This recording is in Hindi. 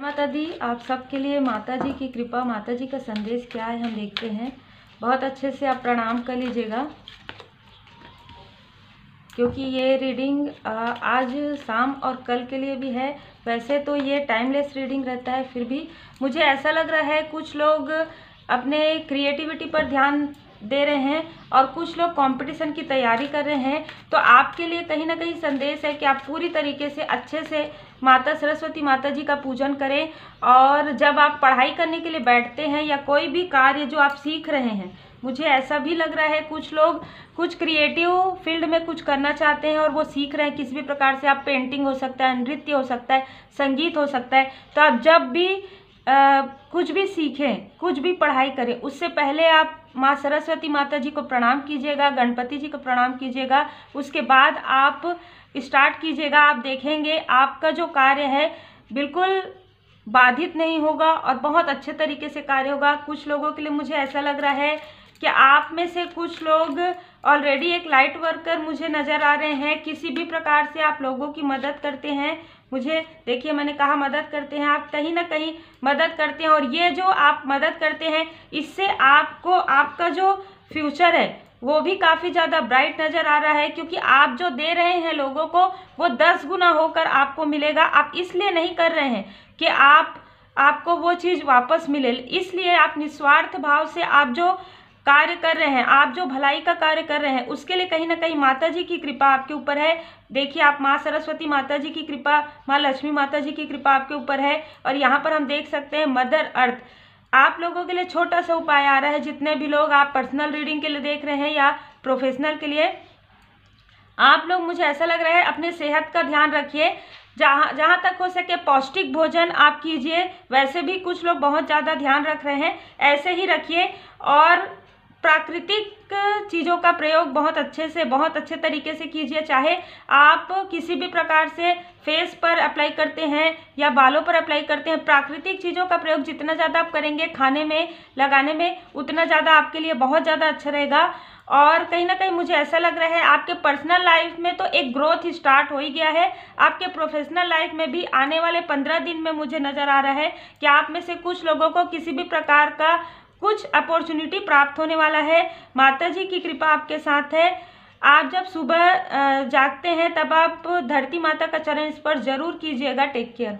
माता दी, आप सबके लिए माता जी की कृपा, माता जी का संदेश क्या है हम देखते हैं। बहुत अच्छे से आप प्रणाम कर लीजिएगा। क्योंकि ये रीडिंग आज शाम और कल के लिए भी है। वैसे तो ये टाइमलेस रीडिंग रहता है, फिर भी मुझे ऐसा लग रहा है कुछ लोग अपने क्रिएटिविटी पर ध्यान दे रहे हैं और कुछ लोग कंपटीशन की तैयारी कर रहे हैं तो आपके लिए कहीं ना कहीं संदेश है कि आप पूरी तरीके से अच्छे से माता, सरस्वती माता जी का पूजन करें और जब आप पढ़ाई करने के लिए बैठते हैं या कोई भी कार्य जो आप सीख रहे हैं, मुझे ऐसा भी लग रहा है कुछ लोग कुछ क्रिएटिव फ़ील्ड में कुछ करना चाहते हैं और वो सीख रहे हैं, किसी भी प्रकार से, आप पेंटिंग हो सकता है, नृत्य हो सकता है, संगीत हो सकता है तो आप जब भी कुछ भी सीखें, कुछ भी पढ़ाई करें, उससे पहले आप माँ सरस्वती माता जी को प्रणाम कीजिएगा, गणपति जी को प्रणाम कीजिएगा, उसके बाद आप स्टार्ट कीजिएगा, आप देखेंगे, आपका जो कार्य है बिल्कुल बाधित नहीं होगा और बहुत अच्छे तरीके से कार्य होगा। कुछ लोगों के लिए मुझे ऐसा लग रहा है कि आप में से कुछ लोग ऑलरेडी एक लाइट वर्कर मुझे नज़र आ रहे हैं? किसी भी प्रकार से आप लोगों की मदद करते हैं? मुझे, देखिए, मैंने कहा मदद करते हैं, आप कहीं ना कहीं मदद करते हैं और ये जो आप मदद करते हैं, इससे आपको, आपका जो फ्यूचर है, वो भी काफ़ी ज़्यादा ब्राइट नज़र आ रहा है क्योंकि आप जो दे रहे हैं लोगों को, वो दस गुना होकर आपको मिलेगा। आप इसलिए नहीं कर रहे हैं कि आप, आपको वो चीज़ वापस मिले। इसलिए आप निस्वार्थ भाव से आप जो कार्य कर रहे हैं, आप जो भलाई का कार्य कर रहे हैं, उसके लिए कहीं ना कहीं माता जी की कृपा आपके ऊपर है। देखिए, आप माँ सरस्वती माता जी की कृपा, माँ लक्ष्मी माता जी की कृपा आपके ऊपर है और यहाँ पर हम देख सकते हैं मदर अर्थ। आप लोगों के लिए छोटा सा उपाय आ रहा है, जितने भी लोग आप पर्सनल रीडिंग के लिए देख रहे हैं या प्रोफेशनल के लिए, आप लोग मुझे ऐसा लग रहा है अपने सेहत का ध्यान रखिए। जहाँ जहाँ तक हो सके पौष्टिक भोजन आप कीजिए, वैसे भी कुछ लोग बहुत ज़्यादा ध्यान रख रहे हैं, ऐसे ही रखिए। और प्राकृतिक चीज़ों का प्रयोग बहुत अच्छे से, बहुत अच्छे तरीके से कीजिए। चाहे आप किसी भी प्रकार से फेस पर अप्लाई करते हैं या बालों पर अप्लाई करते हैं, प्राकृतिक चीज़ों का प्रयोग जितना ज़्यादा आप करेंगे खाने में, लगाने में, उतना ज़्यादा आपके लिए बहुत ज़्यादा अच्छा रहेगा। और कहीं ना कहीं मुझे ऐसा लग रहा है, आपके पर्सनल लाइफ में तो एक ग्रोथ स्टार्ट हो ही गया है। आपके प्रोफेशनल लाइफ में भी आने वाले पंद्रह दिन में मुझे नज़र आ रहा है कि आप में से कुछ लोगों को किसी भी प्रकार का कुछ अपॉर्चुनिटी प्राप्त होने वाला है। माता जी की कृपा आपके साथ है। आप जब सुबह जागते हैं, तब आप धरती माता का चरण स्पर्श ज़रूर कीजिएगा, टेक केयर।